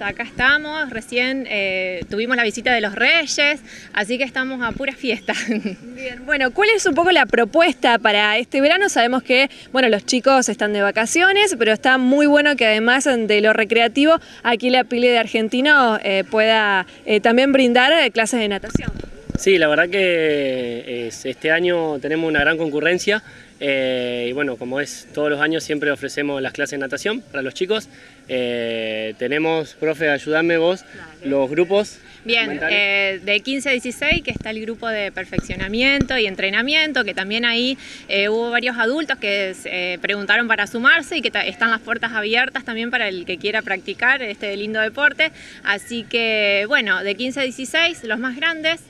Acá estamos, recién eh, tuvimos la visita de los Reyes, así que estamos a pura fiesta. Bien, bueno, ¿cuál es un poco la propuesta para este verano? Sabemos que, bueno, los chicos están de vacaciones, pero está muy bueno que además de lo recreativo, aquí la Pile de Argentino eh, pueda eh, también brindar clases de natación. Sí, la verdad que este año tenemos una gran concurrencia y bueno, como es todos los años siempre ofrecemos las clases de natación para los chicos. Eh, tenemos, profe, ayúdame vos, los grupos. Bien, eh, de 15 a 16 que está el grupo de perfeccionamiento y entrenamiento, que también ahí eh, hubo varios adultos que preguntaron para sumarse y que están las puertas abiertas también para el que quiera practicar este lindo deporte. Así que bueno, de 15 a 16 los más grandes,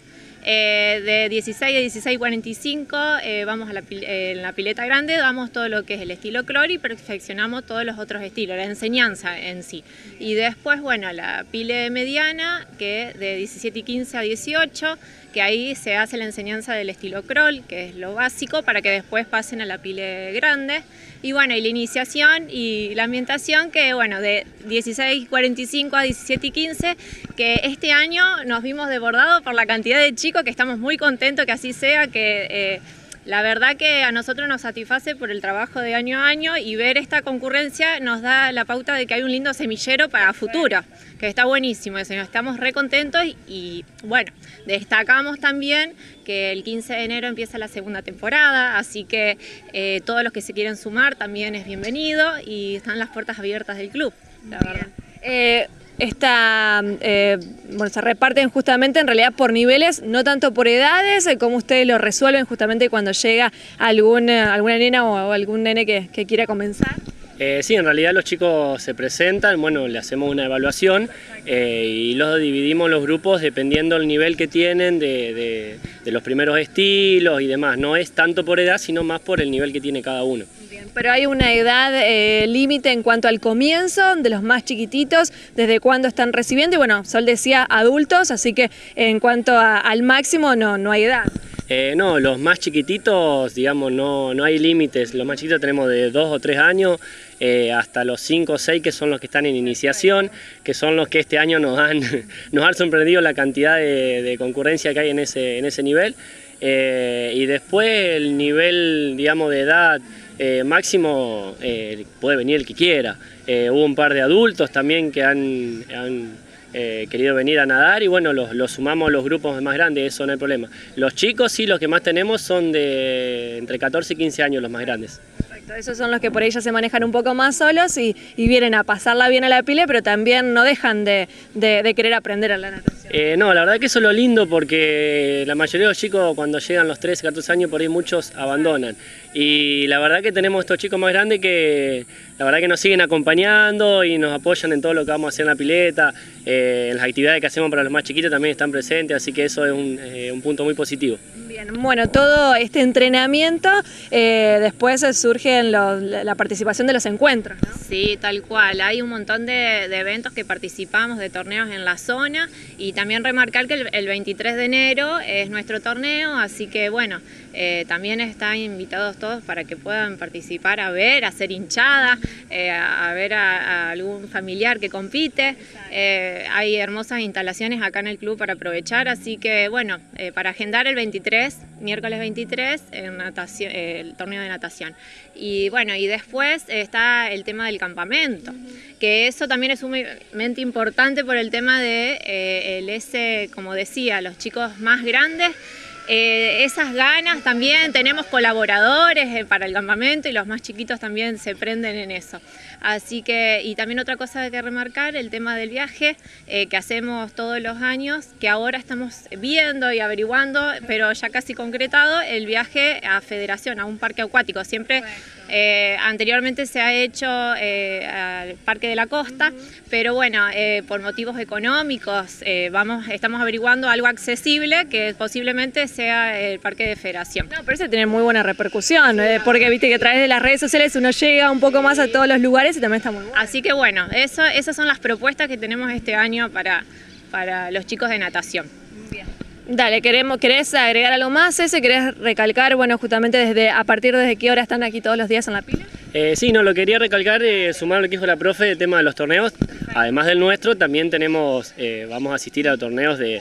eh, de 16 a 16.45 eh, vamos a la, en la pileta grande, damos todo lo que es el estilo clor y perfeccionamos todos los otros estilos, la enseñanza en sí. Y después, bueno, la pile mediana, que de 17 y 15 a 18, que ahí se hace la enseñanza del estilo crawl, que es lo básico, para que después pasen a la pile grande. Y bueno, y la iniciación y la ambientación, que bueno, de 16.45 a 17.15, que este año nos vimos desbordados por la cantidad de chicos que estamos muy contentos que así sea, que eh, la verdad que a nosotros nos satisface por el trabajo de año a año y ver esta concurrencia nos da la pauta de que hay un lindo semillero para futuro, que está buenísimo, eso, estamos re contentos y bueno, destacamos también que el 15 de enero empieza la segunda temporada, así que eh, todos los que se quieren sumar también es bienvenido y están las puertas abiertas del club, la verdad. Eh, esta, eh, bueno, se reparten justamente en realidad por niveles, no tanto por edades, eh, como ustedes lo resuelven justamente cuando llega algún, eh, alguna nena o, algún nene que, quiera comenzar. sí, en realidad los chicos se presentan, bueno, le hacemos una evaluación y los dividimos los grupos dependiendo del nivel que tienen de, de los primeros estilos y demás. No es tanto por edad, sino más por el nivel que tiene cada uno pero hay una edad eh, límite en cuanto al comienzo de los más chiquititos, desde cuándo están recibiendo, y bueno, Sol decía adultos, así que en cuanto al máximo no, no hay edad. Eh, no, los más chiquititos, digamos, no, no hay límites. Los más chiquitos tenemos de 2 o 3 años eh, hasta los 5 o 6 que son los que están en iniciación, que son los que este año nos han, nos han sorprendido la cantidad de, concurrencia que hay en ese, en ese nivel. y después el nivel, digamos, de edad eh, máximo eh, puede venir el que quiera. Eh, hubo un par de adultos también que han, querido venir a nadar y bueno, los, sumamos a los grupos más grandes, eso no hay problema. Los chicos sí, los que más tenemos son de entre 14 y 15 años los más grandes. Perfecto, esos son los que por ahí ya se manejan un poco más solos y, vienen a pasarla bien a la pile, pero también no dejan de, querer aprender a la natación. No, la verdad que eso es lo lindo porque la mayoría de los chicos cuando llegan los 13, 14 años por ahí muchos abandonan. Y la verdad que tenemos estos chicos más grandes que la verdad que nos siguen acompañando y nos apoyan en todo lo que vamos a hacer en la pileta, eh, en las actividades que hacemos para los más chiquitos también están presentes, así que eso es un, eh, punto muy positivo. Bien, bueno, todo este entrenamiento, eh, después surge en la participación de los encuentros, ¿no? Sí, tal cual, hay un montón de, eventos que participamos, de torneos en la zona y también remarcar que el, 23 de enero es nuestro torneo, así que bueno, también están invitados todos para que puedan participar a ver, a hacer hinchadas, eh, a ver a, algún familiar que compite. Eh, hay hermosas instalaciones acá en el club para aprovechar, así que bueno, eh, para agendar el 23, miércoles 23, en natación, el torneo de natación. Y bueno, y después está el tema del campamento, que eso también es sumamente importante por el tema de el ese, como decía, los chicos más grandes eh, esas ganas también, tenemos colaboradores eh, para el campamento y los más chiquitos también se prenden en eso. Así que, y también otra cosa que remarcar, el tema del viaje eh, que hacemos todos los años, que ahora estamos viendo y averiguando, pero ya casi concretado, el viaje a Federación, a un parque acuático. Siempre eh, anteriormente se ha hecho eh, al Parque de la Costa, pero bueno, eh, por motivos económicos vamos, estamos averiguando algo accesible que posiblemente sea el Parque de Federación. No, pero eso tiene muy buena repercusión, porque viste que a través de las redes sociales uno llega un poco más a todos los lugares y también está muy bueno. Así que bueno, eso, esas son las propuestas que tenemos este año para, para los chicos de natación. Dale, queremos, ¿querés agregar algo más ese? ¿Querés recalcar, bueno, justamente desde a partir desde qué hora están aquí todos los días en la pila? Eh, sí, no, lo quería recalcar, eh, sumar lo que dijo la profe, el tema de los torneos. Además del nuestro, también tenemos, eh, vamos a asistir a torneos de,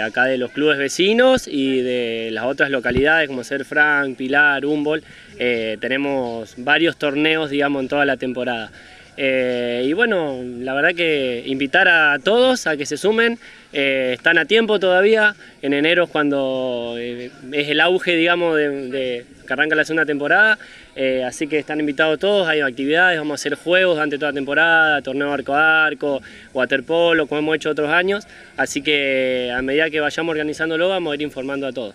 acá de los clubes vecinos y de las otras localidades como ser Frank, Pilar, Humboldt. tenemos varios torneos, digamos, en toda la temporada. Y bueno, la verdad que invitar a todos a que se sumen, están a tiempo todavía, en enero es cuando es el auge, digamos, de que arranca la segunda temporada, eh, así que están invitados todos, hay actividades, vamos a hacer juegos durante toda la temporada, torneo arco a arco, waterpolo, como hemos hecho otros años, así que a medida que vayamos organizándolo vamos a ir informando a todos.